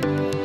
Bye.